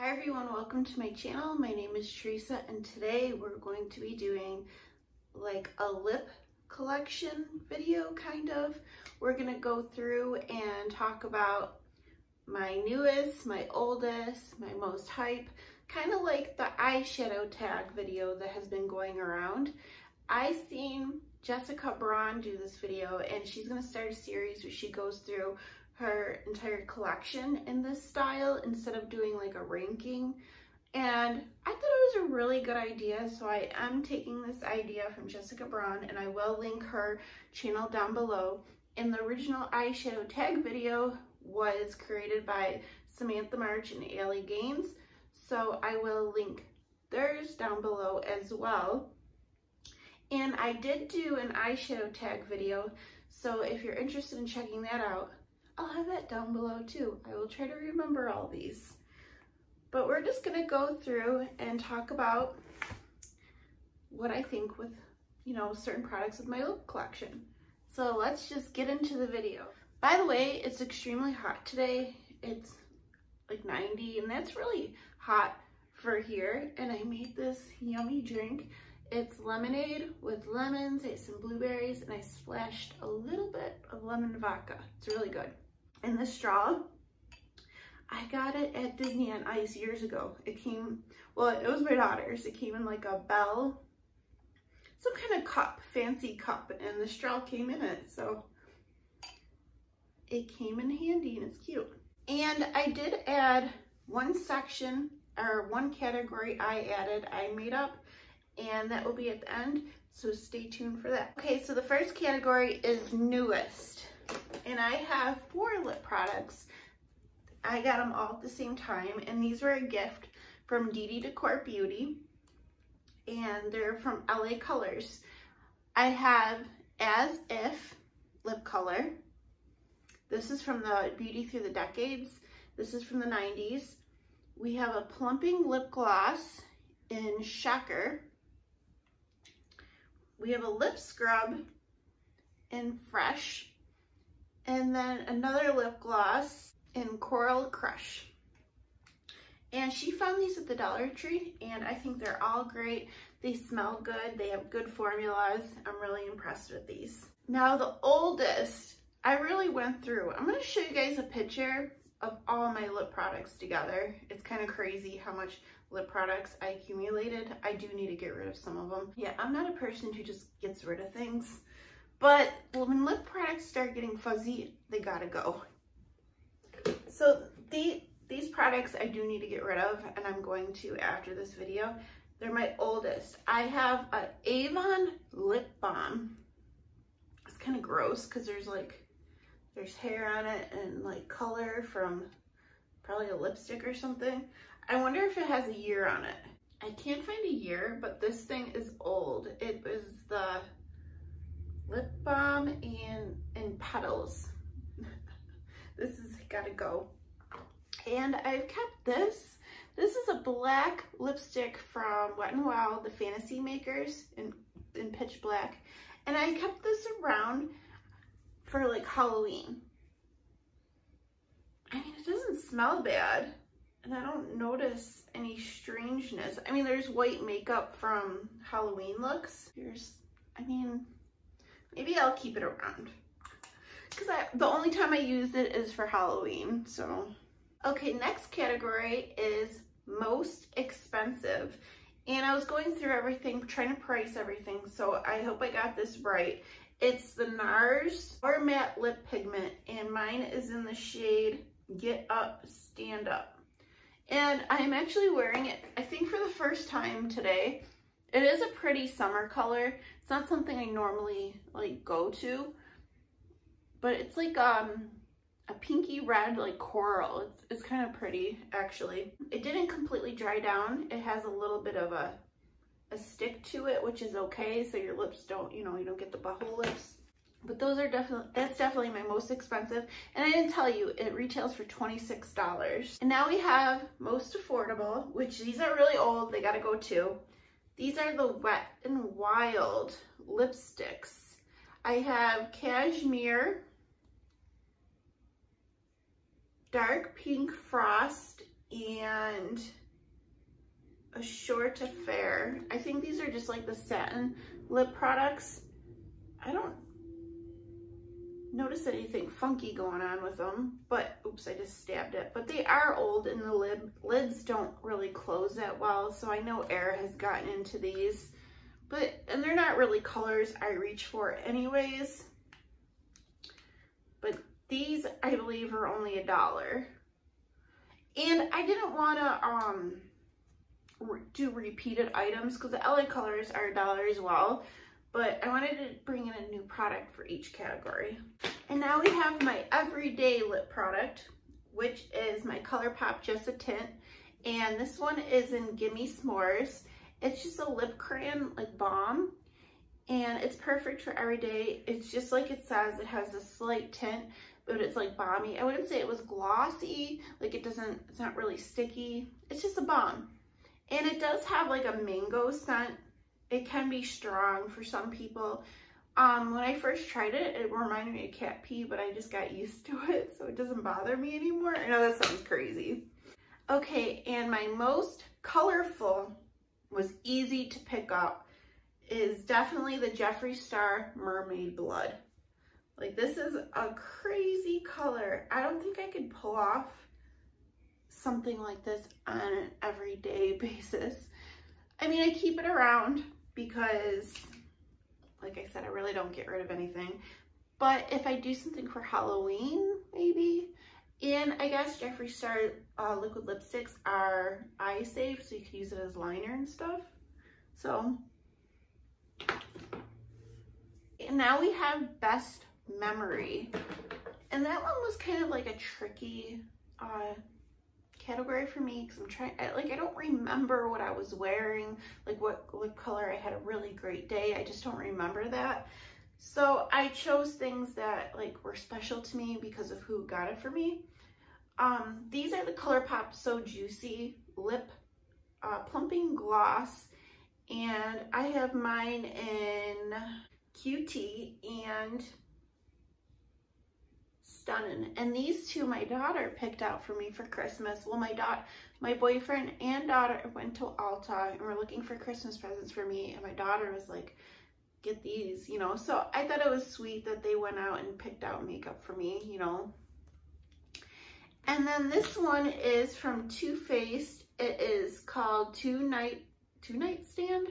Hi everyone, welcome to my channel. My name is Theresa and today we're going to be doing like a lip collection video kind of. We're gonna go through and talk about my newest, my oldest, my most hype, kind of like the eyeshadow tag video that has been going around. I seen Jessica Braun do this video and she's gonna start a series where she goes through her entire collection in this style instead of doing like a ranking. And I thought it was a really good idea, so I am taking this idea from Jessica Braun and I will link her channel down below. And the original eyeshadow tag video was created by Samantha March and Allie Glines, so I will link theirs down below as well. And I did do an eyeshadow tag video, so if you're interested in checking that out, I'll have that down below too. I will try to remember all these. But we're just gonna go through and talk about what I think with, you know, certain products of my collection. So let's just get into the video. By the way, it's extremely hot today. It's like 90 and that's really hot for here. And I made this yummy drink. It's lemonade with lemons, I some blueberries, and I splashed a little bit of lemon vodka. It's really good. And the straw, I got it at Disney on Ice years ago. It came, well, it was my daughter's. It came in like a bell, some kind of cup, fancy cup, and the straw came in it. So it came in handy and it's cute. And I did add one section or one category I added, I made up, and that will be at the end. So stay tuned for that. Okay, so the first category is newest and I have four lip products. I got them all at the same time, and these were a gift from DD Decor Beauty, and they're from LA Colors. I have As If lip color. This is from the Beauty Through the Decades. This is from the 90s. We have a plumping lip gloss in Shocker. We have a lip scrub in Fresh and then another lip gloss in Coral Crush. And she found these at the Dollar Tree, and I think they're all great. They smell good. They have good formulas. I'm really impressed with these. Now, the oldest, I really went through. I'm to show you guys a picture of all my lip products together. It's kind of crazy how much lip products I accumulated. I do need to get rid of some of them. Yeah, I'm not a person who just gets rid of things. But when lip products start getting fuzzy, they gotta go. So the, these products I do need to get rid of, and I'm going to after this video. They're my oldest. I have an Avon lip balm. It's kind of gross because there's like, there's hair on it and like color from probably a lipstick or something. I wonder if it has a year on it. I can't find a year, but this thing is old. It was the lip balm and, and petals. this has gotta go. And I've kept this. This is a black lipstick from Wet n Wild, the Fantasy Makers in, in pitch black. And I kept this around for like Halloween. I mean, it doesn't smell bad. And I don't notice any strangeness. I mean, there's white makeup from Halloween looks. Here's, I mean, Maybe I'll keep it around. Because the only time I use it is for Halloween, so. Okay, next category is most expensive. And I was going through everything, trying to price everything, so I hope I got this right. It's the NARS Powermatte Lip Pigment, and mine is in the shade Get Up, Stand Up. And I'm actually wearing it, I think for the first time today. It is a pretty summer color. It's not something I normally like go to, but it's like um a pinky red like coral. It's, it's kind of pretty actually. It didn't completely dry down. It has a little bit of a, a stick to it, which is okay. So your lips don't, you know, you don't get the butthole lips. But those are definitely, that's definitely my most expensive. And I didn't tell you, it retails for $26. And now we have most affordable, which these are really old. They gotta go too. These are the Wet n Wild lipsticks. I have Cashmere, Dark Pink Frost, and a short affair. I think these are just like the satin lip products. I don't notice anything funky going on with them, but oops, I just stabbed it. But they are old and the lid, lids don't really close that well. So I know air has gotten into these, but, and they're not really colors I reach for anyways. These, I believe, are only a dollar. And I didn't want to um, re do repeated items because the LA colors are a dollar as well. But I wanted to bring in a new product for each category. And now we have my everyday lip product, which is my ColourPop Just a Tint. And this one is in Gimme S'mores. It's just a lip crayon, like balm. And it's perfect for every day. It's just like it says, it has a slight tint, but it's like balmy. I wouldn't say it was glossy, like it doesn't, it's not really sticky. It's just a balm. And it does have like a mango scent. It can be strong for some people. Um, when I first tried it, it reminded me of cat pee, but I just got used to it, so it doesn't bother me anymore. I know that sounds crazy. Okay, and my most colorful was easy to pick up is definitely the Jeffree Star Mermaid Blood. Like this is a crazy color. I don't think I could pull off something like this on an everyday basis. I mean, I keep it around because, like I said, I really don't get rid of anything. But if I do something for Halloween, maybe, and I guess Jeffree Star uh, liquid lipsticks are eye safe, so you can use it as liner and stuff. So, and now we have Best Memory. And that one was kind of like a tricky uh, category for me because I'm trying, I, like I don't remember what I was wearing, like what lip color. I had a really great day. I just don't remember that. So I chose things that like were special to me because of who got it for me. Um, these are the ColourPop So Juicy Lip uh, Plumping Gloss. And I have mine in QT and stunning. And these two my daughter picked out for me for Christmas. Well, my daughter, my boyfriend and daughter went to Ulta and were looking for Christmas presents for me. And my daughter was like, get these, you know. So I thought it was sweet that they went out and picked out makeup for me, you know. And then this one is from Too Faced. It is called Two Night Two Night Stand.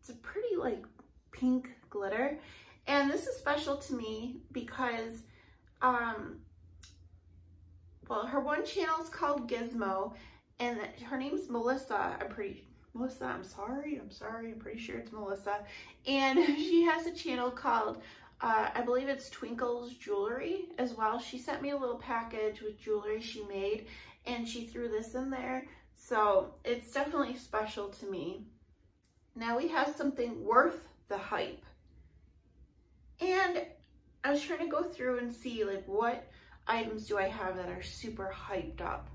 It's a pretty like pink glitter. And this is special to me because um, well, her one channel is called Gizmo, and her name's Melissa. I'm pretty, Melissa, I'm sorry, I'm sorry, I'm pretty sure it's Melissa. And she has a channel called, uh, I believe it's Twinkle's Jewelry as well. She sent me a little package with jewelry she made, and she threw this in there. So it's definitely special to me. Now we have something worth the hype. And I was trying to go through and see like what items do I have that are super hyped up.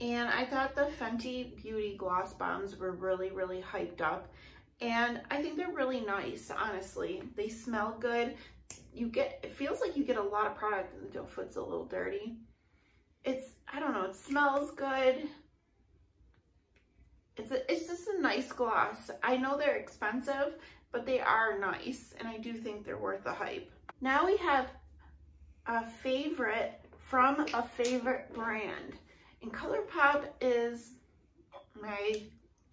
And I thought the Fenty Beauty Gloss Bombs were really, really hyped up. And I think they're really nice, honestly. They smell good. You get, it feels like you get a lot of product and the doe foot's a little dirty. It's, I don't know, it smells good. It's, a, it's just a nice gloss. I know they're expensive, but they are nice. And I do think they're worth the hype. Now we have a favorite from a favorite brand. And ColourPop is my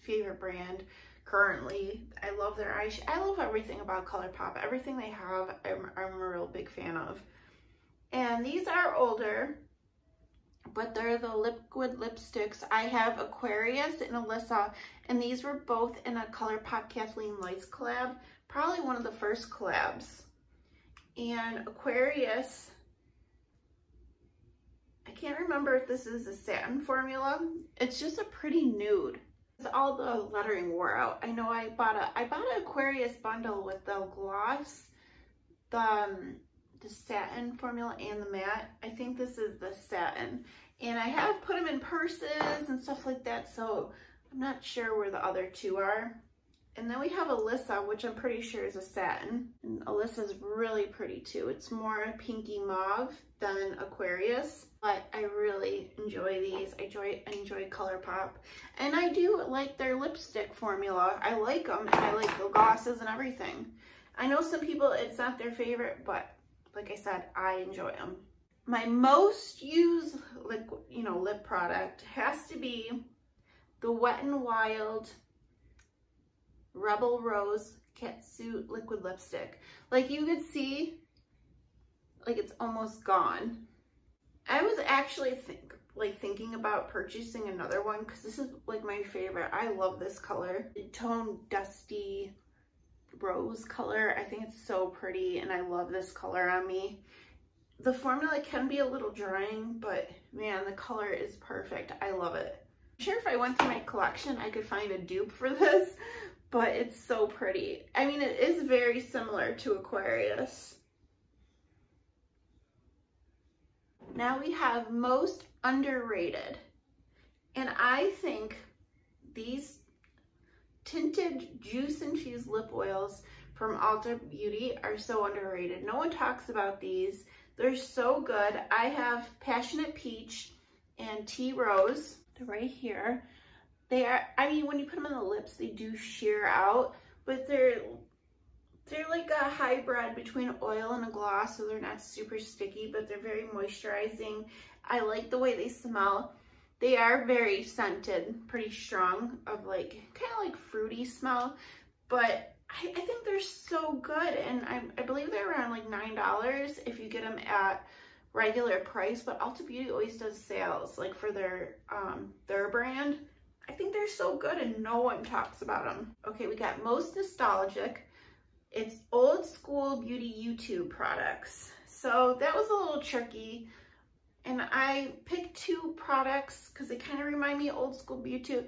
favorite brand currently. I love their eyes. I love everything about ColourPop. Everything they have, I'm, I'm a real big fan of. And these are older, but they're the liquid lipsticks. I have Aquarius and Alyssa, and these were both in a ColourPop Kathleen Lights collab. Probably one of the first collabs. And Aquarius, I can't remember if this is a satin formula. It's just a pretty nude. All the lettering wore out. I know I bought a I bought an Aquarius bundle with the gloss, the um, the satin formula and the matte. I think this is the satin. And I have put them in purses and stuff like that, so I'm not sure where the other two are. And then we have Alyssa, which I'm pretty sure is a satin. And Alyssa's really pretty too. It's more pinky mauve than Aquarius, but I really enjoy these. I enjoy, enjoy ColourPop. And I do like their lipstick formula. I like them and I like the glosses and everything. I know some people, it's not their favorite, but like I said, I enjoy them. My most used liquid, you know, lip product has to be the Wet n Wild Rebel Rose Catsuit Liquid Lipstick. Like you could see, like it's almost gone. I was actually think like thinking about purchasing another one because this is like my favorite. I love this color. Tone dusty rose color. I think it's so pretty and I love this color on me. The formula can be a little drying, but man, the color is perfect. I love it. I'm sure if I went through my collection, I could find a dupe for this, but it's so pretty. I mean, it is very similar to Aquarius. Now we have most underrated. And I think these tinted juice and cheese lip oils from Ulta Beauty are so underrated. No one talks about these. They're so good. I have Passionate Peach and Tea Rose. They're right here. They are, I mean, when you put them on the lips, they do sheer out, but they're they're like a hybrid between oil and a gloss, so they're not super sticky, but they're very moisturizing. I like the way they smell. They are very scented, pretty strong, of like, kind of like fruity smell, but I, I think they're so good, and I, I believe they're around like $9 if you get them at regular price, but Ulta Beauty always does sales, like for their, um, their brand. I think they're so good and no one talks about them. Okay, we got most nostalgic. It's old school beauty YouTube products. So that was a little tricky. And I picked two products because they kind of remind me of old school beauty.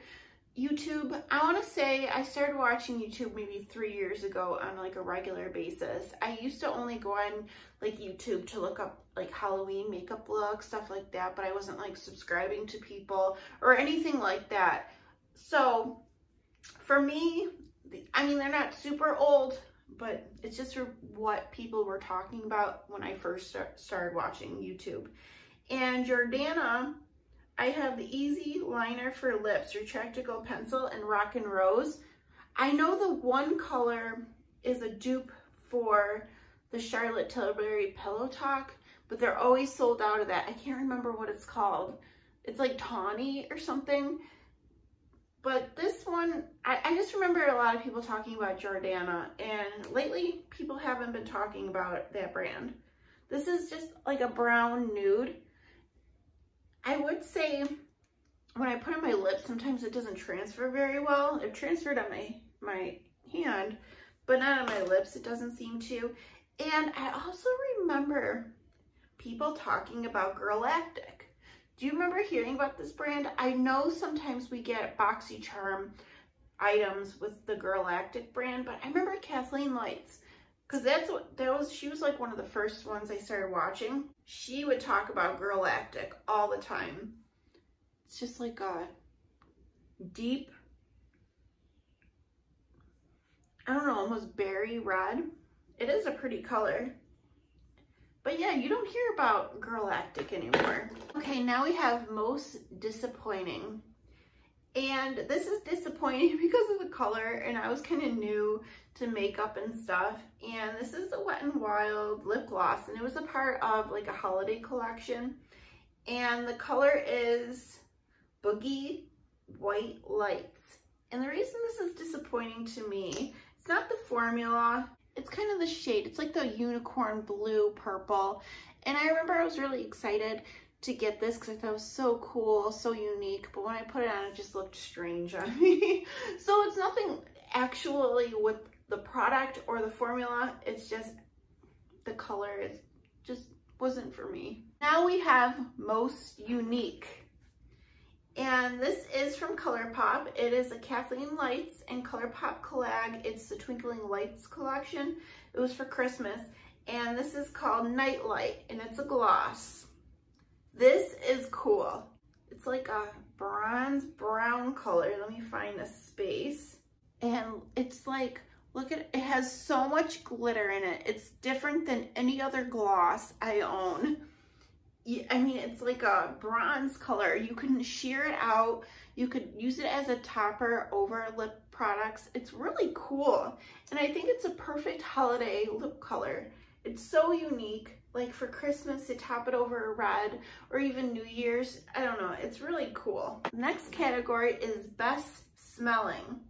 YouTube, I want to say I started watching YouTube maybe three years ago on like a regular basis. I used to only go on like YouTube to look up like Halloween makeup looks, stuff like that, but I wasn't like subscribing to people or anything like that. So for me, I mean, they're not super old, but it's just what people were talking about when I first started watching YouTube. And Jordana I have the Easy Liner for Lips, Retractable Pencil, and Rock and Rose. I know the one color is a dupe for the Charlotte Tilbury Pillow Talk, but they're always sold out of that. I can't remember what it's called. It's like tawny or something. But this one, I, I just remember a lot of people talking about Jordana, and lately people haven't been talking about that brand. This is just like a brown nude. I would say when I put on my lips, sometimes it doesn't transfer very well. It transferred on my, my hand, but not on my lips. It doesn't seem to. And I also remember people talking about Girlactik. Do you remember hearing about this brand? I know sometimes we get BoxyCharm items with the Girlactik brand, but I remember Kathleen Lights because that's what that was she was like one of the first ones I started watching. She would talk about Girlactik all the time. It's just like a deep I don't know, almost berry red. It is a pretty color. But yeah, you don't hear about Girlactik anymore. Okay, now we have most disappointing. And this is disappointing because of the color and I was kind of new to makeup and stuff. And this is the Wet n Wild lip gloss and it was a part of like a holiday collection. And the color is Boogie White Lights. And the reason this is disappointing to me, it's not the formula, it's kind of the shade. It's like the unicorn blue purple. And I remember I was really excited to get this because I thought it was so cool, so unique. But when I put it on, it just looked strange on me. so it's nothing actually with the product or the formula. It's just the color is just wasn't for me. Now we have most unique. And this is from ColourPop. It is a Kathleen Lights and ColourPop collab. It's the Twinkling Lights collection. It was for Christmas. And this is called Nightlight and it's a gloss. This is cool. It's like a bronze brown color. Let me find a space. And it's like, look at, it has so much glitter in it. It's different than any other gloss I own. I mean, it's like a bronze color. You can sheer it out. You could use it as a topper over lip products. It's really cool. And I think it's a perfect holiday lip color. It's so unique, like for Christmas to top it over a red or even New Year's. I don't know, it's really cool. Next category is best smelling.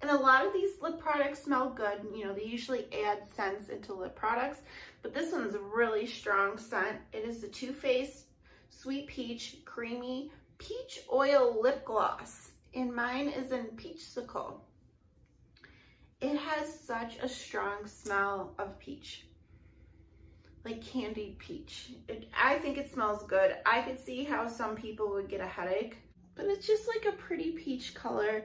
And a lot of these lip products smell good. You know, they usually add scents into lip products, but this one's a really strong scent. It is the Too Faced Sweet Peach Creamy Peach Oil Lip Gloss. And mine is in Peachsicle. It has such a strong smell of peach like candied peach. It, I think it smells good. I could see how some people would get a headache, but it's just like a pretty peach color.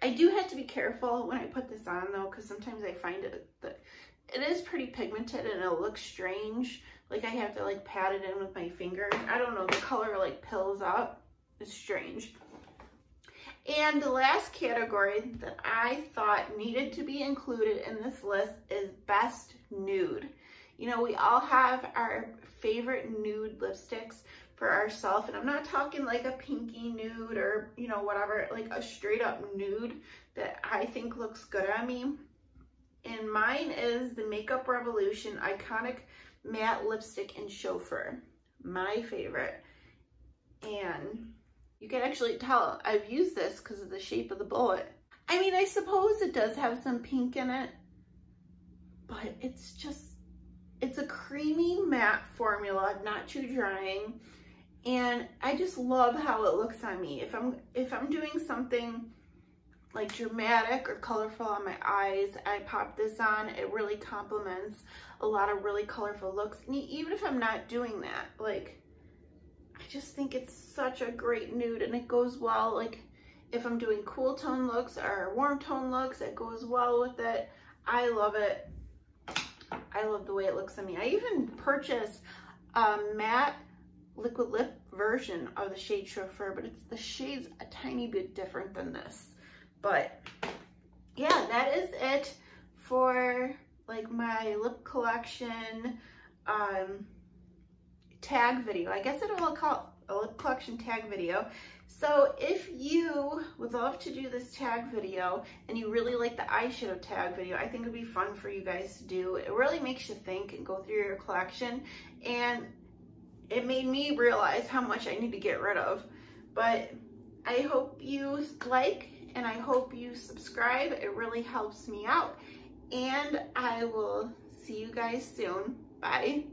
I do have to be careful when I put this on though, because sometimes I find it it is pretty pigmented and it looks strange. Like I have to like pat it in with my finger. I don't know, the color like pills up. It's strange. And the last category that I thought needed to be included in this list is best nude. You know, we all have our favorite nude lipsticks for ourselves. And I'm not talking like a pinky nude or, you know, whatever, like a straight up nude that I think looks good on me. And mine is the Makeup Revolution Iconic Matte Lipstick in Chauffeur. My favorite. And you can actually tell I've used this because of the shape of the bullet. I mean, I suppose it does have some pink in it, but it's just, it's a creamy matte formula, not too drying and I just love how it looks on me. If I'm if I'm doing something like dramatic or colorful on my eyes, I pop this on. It really complements a lot of really colorful looks. And even if I'm not doing that, like I just think it's such a great nude and it goes well like if I'm doing cool tone looks or warm tone looks, it goes well with it. I love it. I love the way it looks on me. I even purchased a matte liquid lip version of the shade Chauffeur, but it's the shade's a tiny bit different than this. But yeah, that is it for like my lip collection um, tag video. I guess it'll call a lip collection tag video. So if you would love to do this tag video and you really like the eyeshadow tag video, I think it'd be fun for you guys to do. It really makes you think and go through your collection. And it made me realize how much I need to get rid of. But I hope you like and I hope you subscribe. It really helps me out. And I will see you guys soon. Bye.